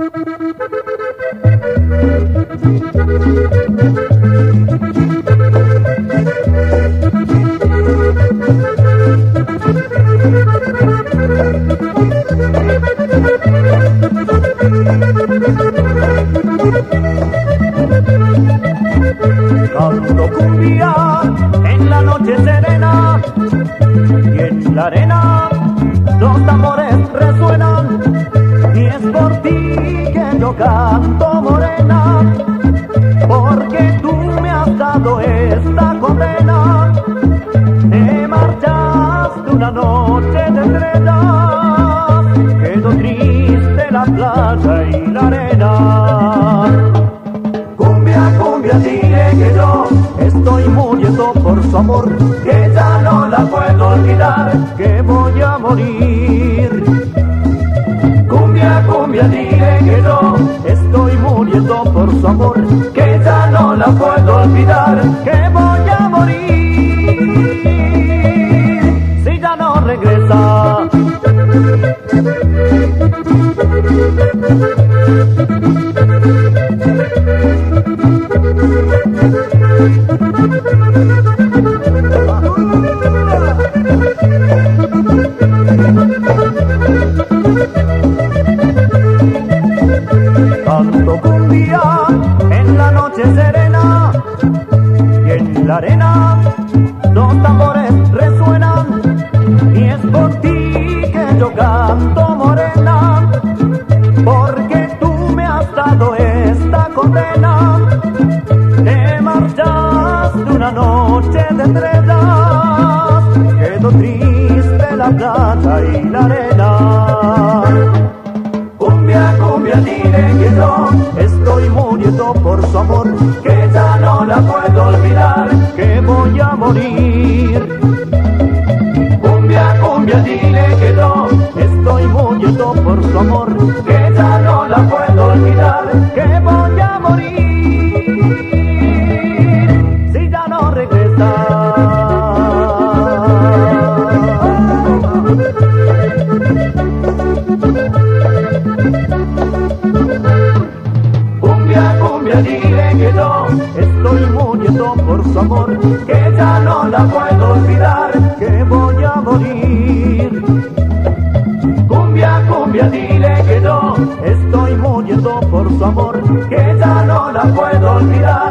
Thank you. por su amor, que ya no la puedo olvidar. amor, que ya no la puedo olvidar, que voy a morir. Cumbia, cumbia, dile que no, estoy muriendo por su amor, que ya no la puedo olvidar, que puedo olvidar.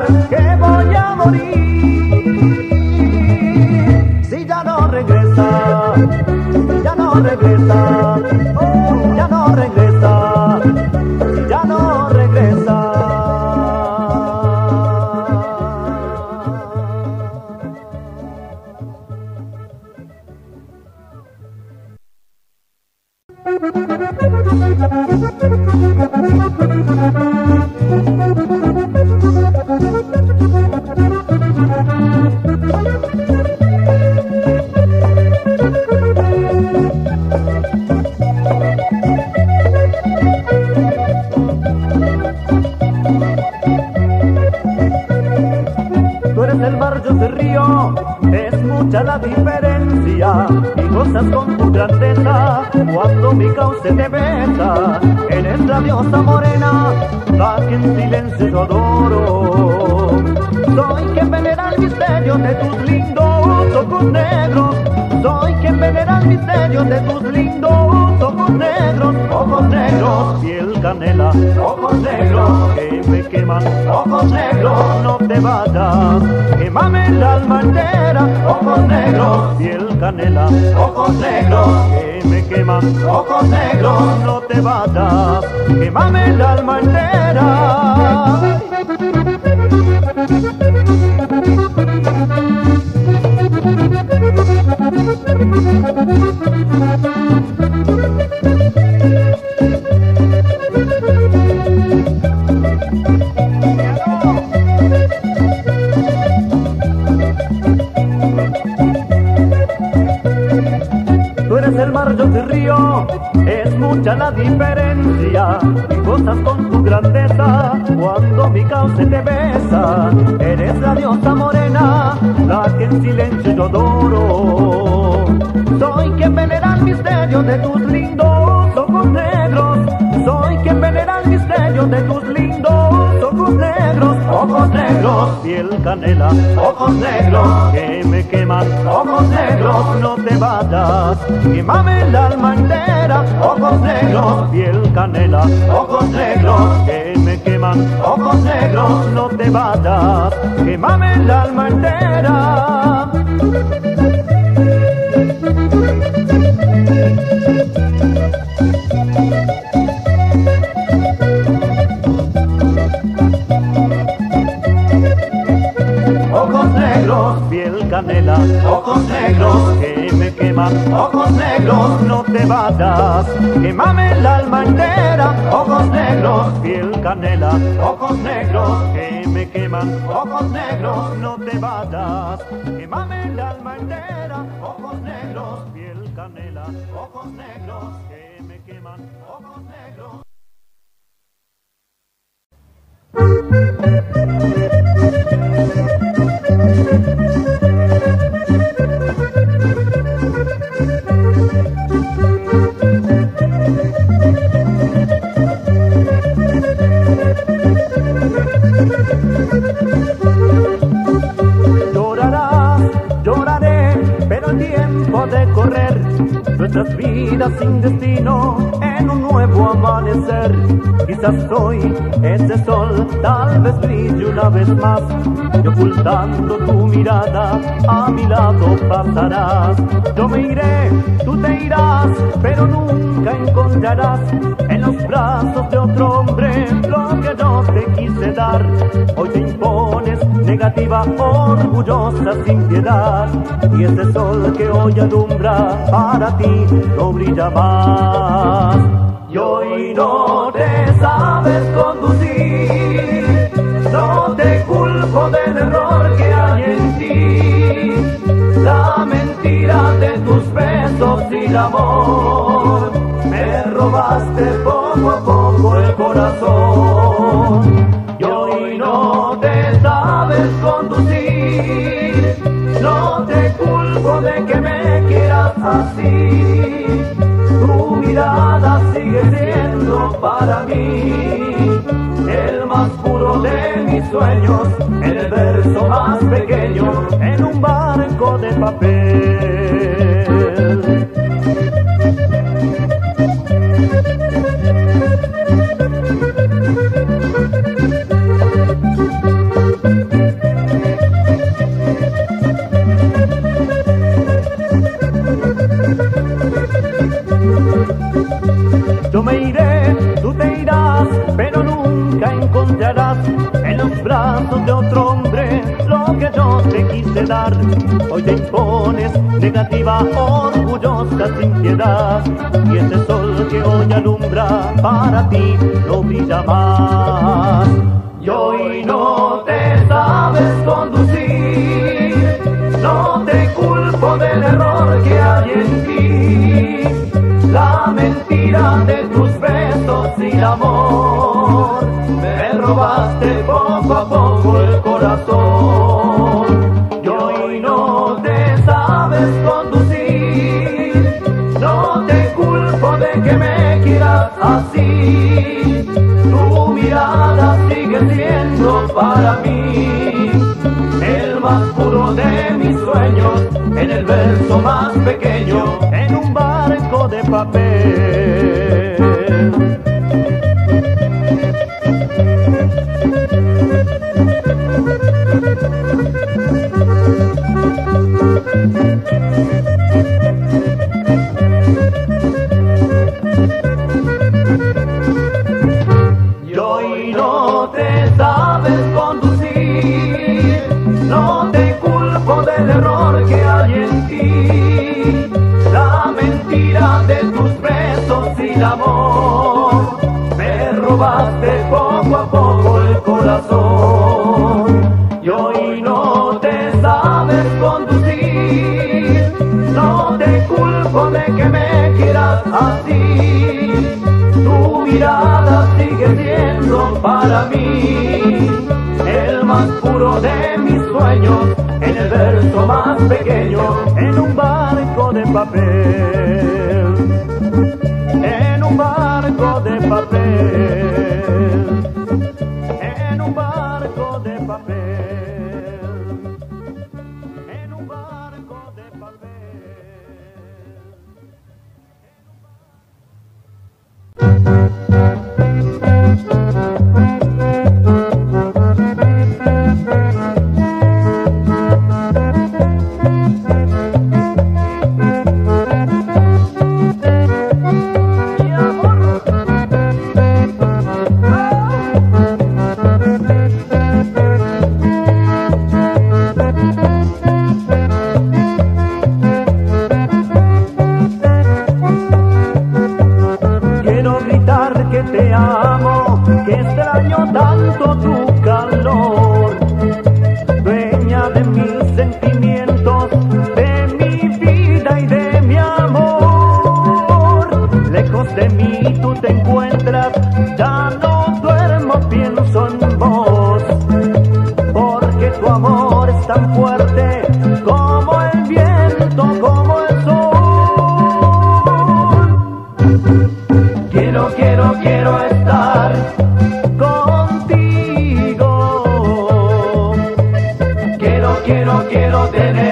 las banderas, ojos negros, piel canela, ojos negros, que me queman, ojos negros, no te batas, quemame las banderas. mucha la diferencia, gozas con tu grandeza, cuando mi cauce te besa, eres la diosa morena, la que en silencio yo adoro. Soy quien venera el misterio de tus lindos ojos negros, soy quien venera el misterio de tus lindos piel canela, ojos negros, que me queman, ojos negros, no te vayas, quemame el alma entera, ojos negros, piel canela, ojos negros, que me queman, ojos negros, no te vayas, quemame el alma entera. Ojos negros que me queman, ojos negros, no te vayas, quemame el alma entera, ojos negros, piel canela, ojos negros que me queman, ojos negros, no te vayas, quemame el alma entera, ojos negros, piel canela, ojos negros que me queman, ojos negros. Quizás hoy ese sol tal vez brille una vez más y ocultando tu mirada a mi lado pasarás. Yo me iré, tú te irás, pero nunca encontrarás en los brazos de otro hombre lo que yo te quise dar. Hoy te impones negativa, orgullosa, sin piedad. Y ese sol que hoy alumbra para ti no brilla más. Te sabes conducir, no te culpo del error que hay en ti. La mentira de tus besos y el amor, me robaste poco a poco el corazón. Y hoy no te sabes conducir, no te culpo de que me quieras así. Tu mirada sigue siendo para mí el más puro de mis sueños, el verso más pequeño en un barco de papel. Hoy te impones negativa, orgullosa, sin piedad, y ese sol que hoy alumbra para ti no brilla más. Y hoy no te sabes conducir, no te culpo del error que hay en ti la mentira de tus besos y amor. Me robaste poco a poco el corazón. Para mí el más puro de mis sueños, en el verso más pequeño, en un barco de papel. para mí, el más puro de mis sueños, en el verso más pequeño, en un barco de papel, en un barco de papel, en un barco de papel. en un barco Quiero, quiero, quiero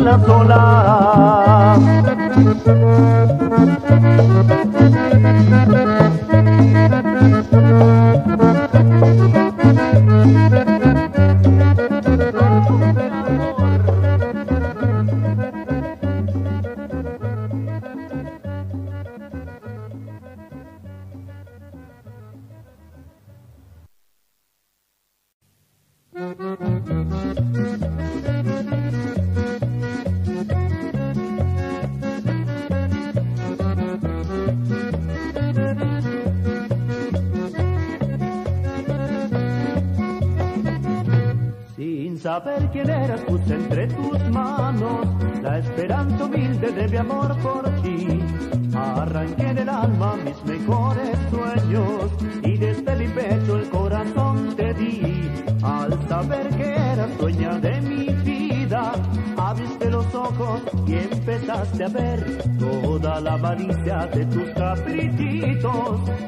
las olas.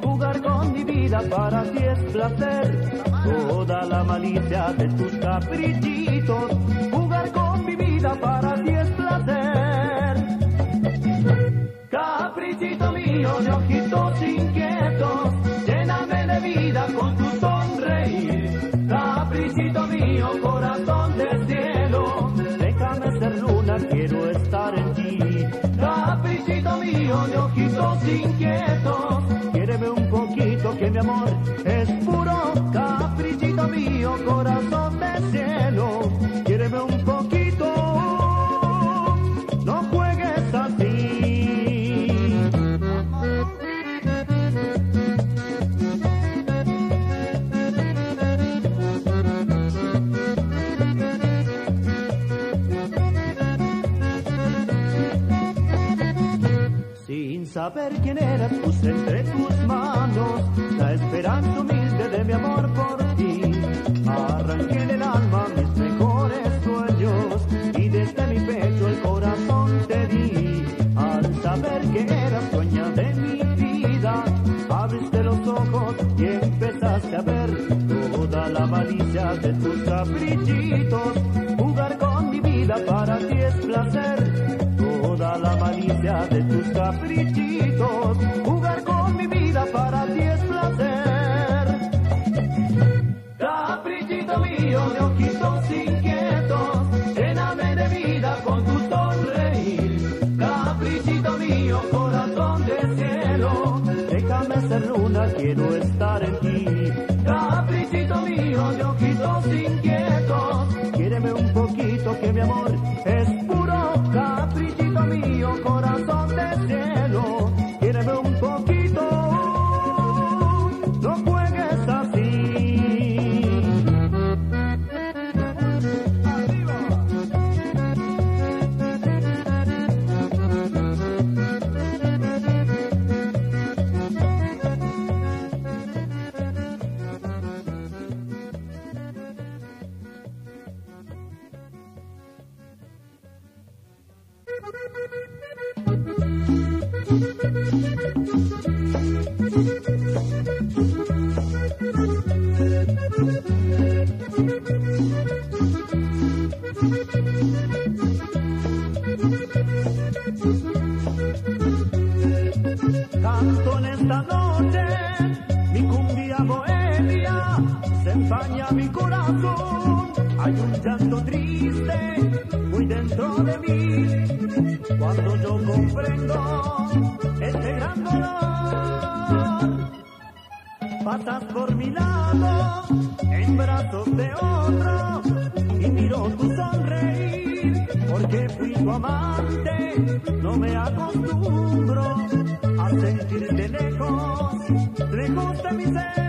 Jugar con mi vida para ti es placer, toda la malicia de tus caprichitos. Jugar con mi vida para ti es placer. Caprichito mío de Mío de ojitos inquietos, quiéreme un poquito que mi amor es puro. Caprichito mío, corazón saber quién eras, puse entre tus manos la esperanza humilde de mi amor por ti. Arranqué del alma mis mejores sueños y desde mi pecho el corazón te di. Al saber que eras dueña de mi vida, abriste los ojos y empezaste a ver toda la malicia de tus caprichitos. Jugar con mi vida para ti es placer toda la malicia de tus caprichitos. Déjame ser luna, quiero estar en ti. Caprichito mío de ojitos inquietos, quiéreme un poquito que mi amor es brazos de y miro tu sonreír. reír, porque fui tu amante, no me acostumbro a sentirte lejos, lejos de mi ser.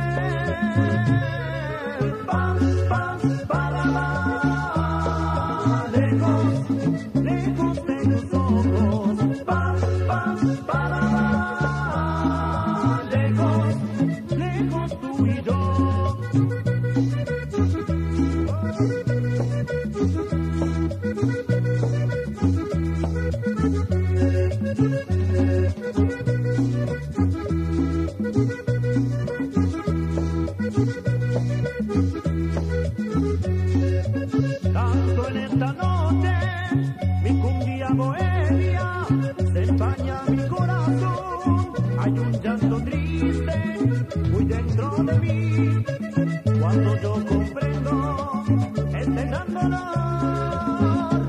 Gran dolor.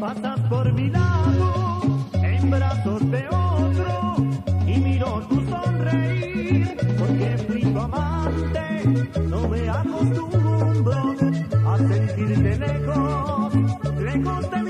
Pasas por mi lado, en brazos de otro, y miro tu sonreír, porque fui tu amante, no me acostumbro a sentirte lejos, lejos de mi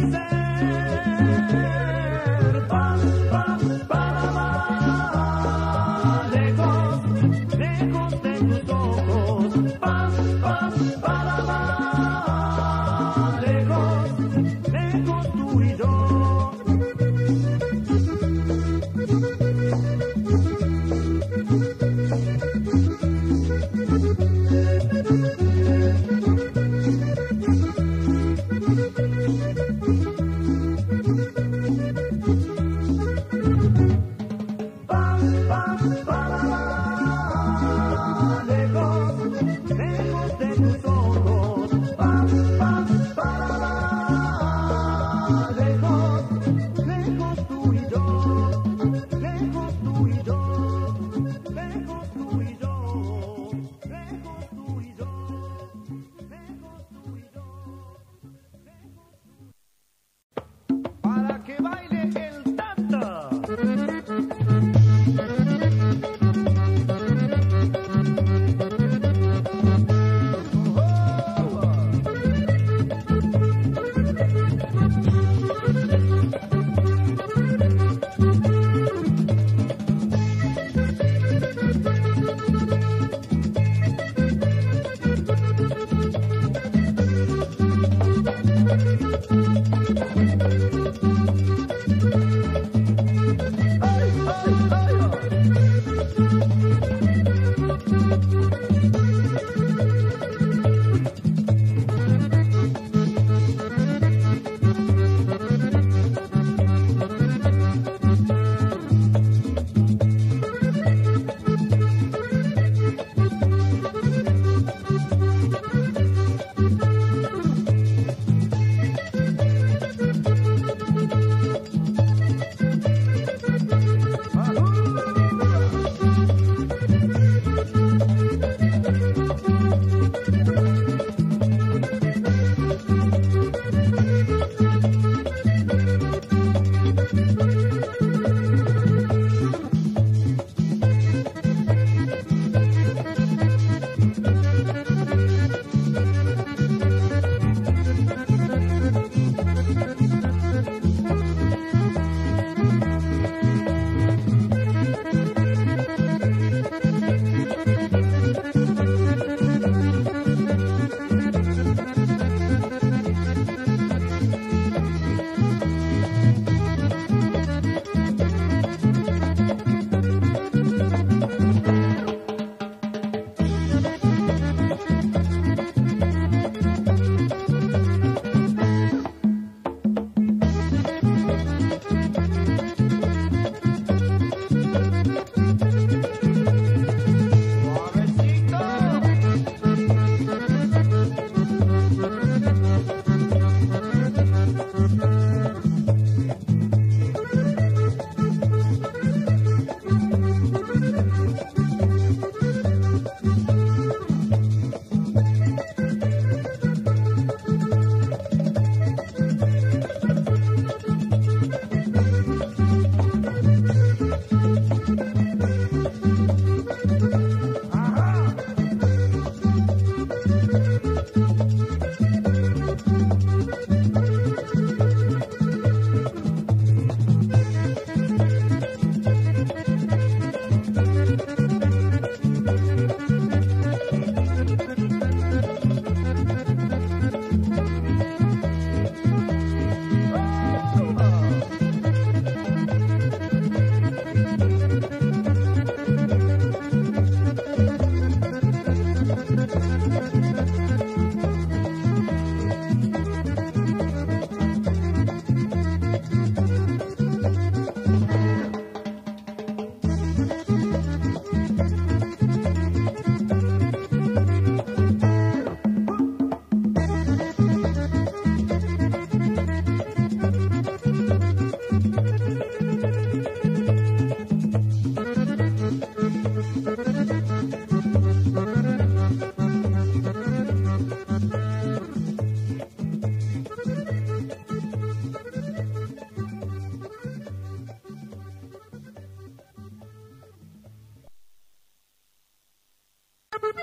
Te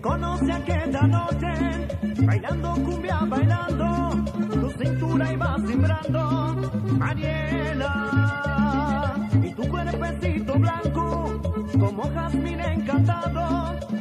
conoce aquella noche, bailando cumbia, bailando, tu cintura y van sembrando, Mariela. como jazmín encantado.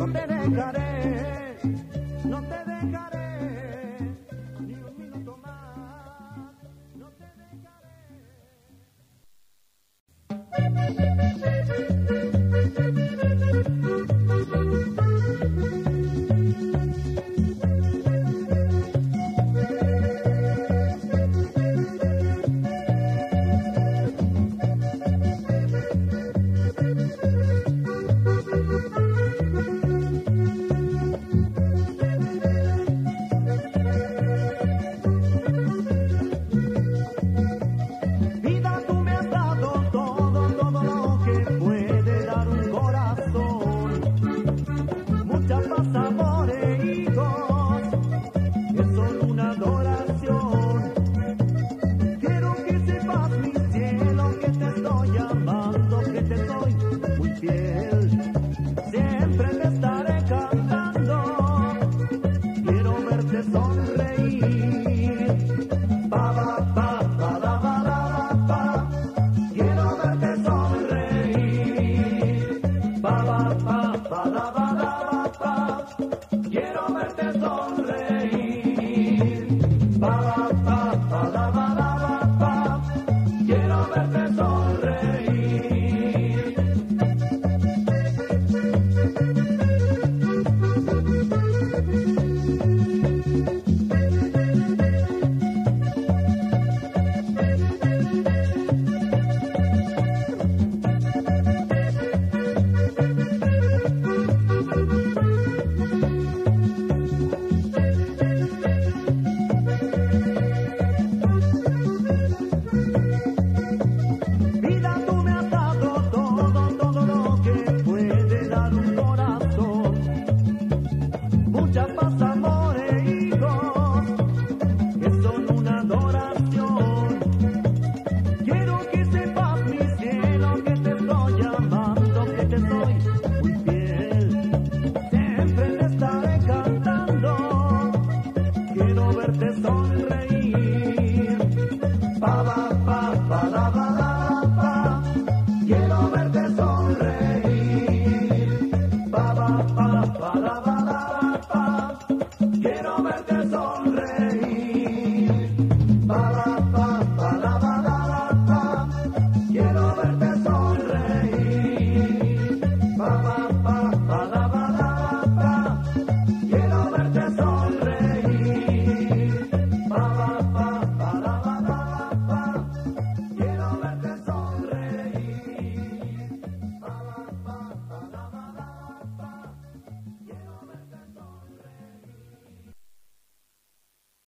donde dejaré